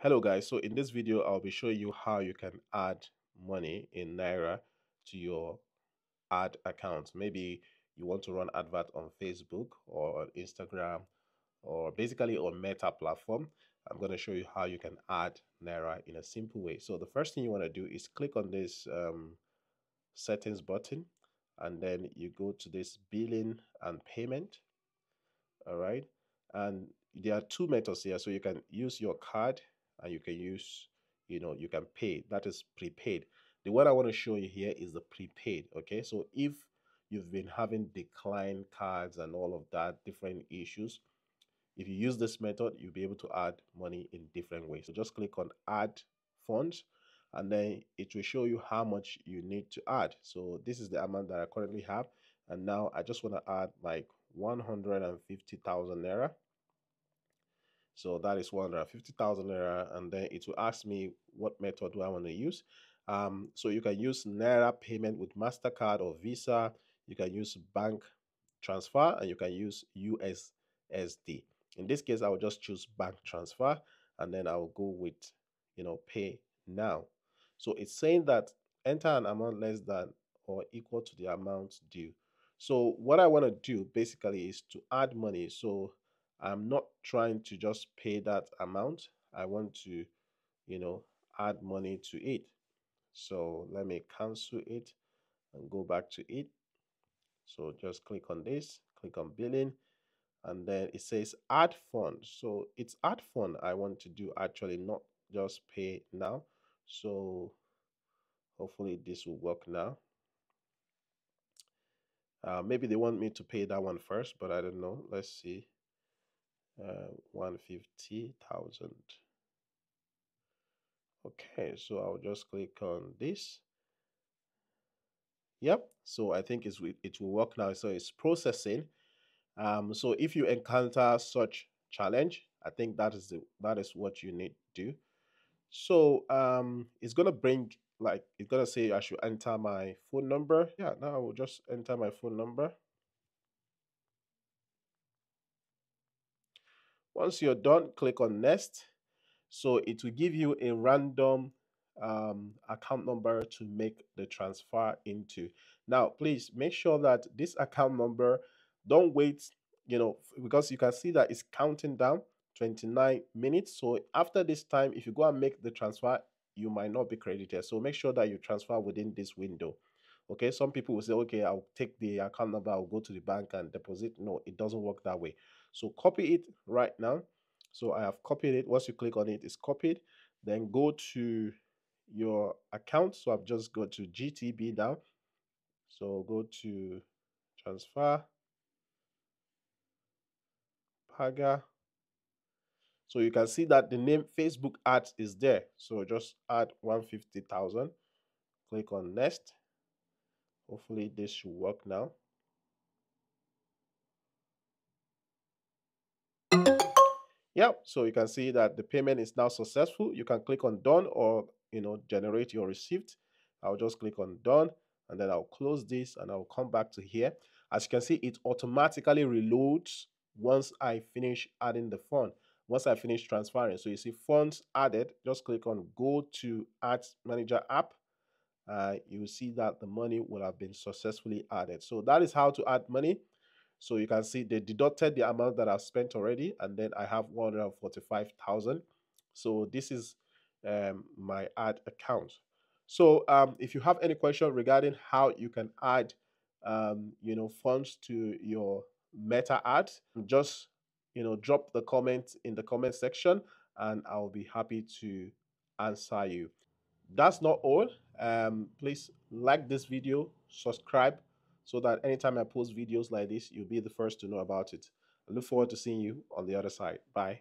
Hello guys, so in this video I'll be showing you how you can add money in Naira to your ad account. Maybe you want to run advert on Facebook or on Instagram or basically on Meta platform. I'm going to show you how you can add Naira in a simple way. So the first thing you want to do is click on this um, settings button and then you go to this billing and payment. All right. And there are two methods here. So you can use your card and you can use, you know, you can pay. That is prepaid. The one I want to show you here is the prepaid. Okay, so if you've been having decline cards and all of that, different issues, if you use this method, you'll be able to add money in different ways. So just click on add funds and then it will show you how much you need to add. So this is the amount that I currently have. And now I just want to add like 150,000 Naira. So that is 150,000 Naira. And then it will ask me what method do I want to use. Um, so you can use Naira payment with MasterCard or Visa. You can use bank transfer and you can use USSD. In this case, I will just choose bank transfer and then I will go with, you know, pay now. So it's saying that enter an amount less than or equal to the amount due. So what I want to do basically is to add money. So I'm not trying to just pay that amount. I want to, you know, add money to it. So let me cancel it and go back to it. So just click on this, click on billing, and then it says add fund. So it's add fund I want to do actually, not just pay now. So hopefully this will work now. Uh, maybe they want me to pay that one first, but I don't know. Let's see uh, 150,000 okay so I'll just click on this. Yep so I think it's, it will work now. So it's processing. Um, so if you encounter such challenge I think that is the that is what you need to do. So um, it's gonna bring like it's gonna say I should enter my phone number. Yeah now I will just enter my phone number Once you're done, click on next. So it will give you a random um, account number to make the transfer into. Now, please make sure that this account number, don't wait, you know, because you can see that it's counting down 29 minutes. So after this time, if you go and make the transfer, you might not be credited. So make sure that you transfer within this window. Okay, some people will say, okay, I'll take the account number, I'll go to the bank and deposit. No, it doesn't work that way. So copy it right now. So I have copied it. Once you click on it, it's copied. Then go to your account. So I've just go to GTB now. So go to transfer, Paga. So you can see that the name Facebook ads is there. So just add 150,000. Click on next. Hopefully this should work now. Yeah, so you can see that the payment is now successful. You can click on done or, you know, generate your receipt. I'll just click on done and then I'll close this and I'll come back to here. As you can see, it automatically reloads once I finish adding the fund. Once I finish transferring. So you see funds added, just click on go to ads manager app uh, you see that the money will have been successfully added. So that is how to add money. So you can see they deducted the amount that I've spent already, and then I have 145,000. So this is um, my ad account. So um, if you have any question regarding how you can add, um, you know, funds to your Meta ad, just you know, drop the comment in the comment section, and I'll be happy to answer you that's not all um, please like this video subscribe so that anytime i post videos like this you'll be the first to know about it. I look forward to seeing you on the other side. Bye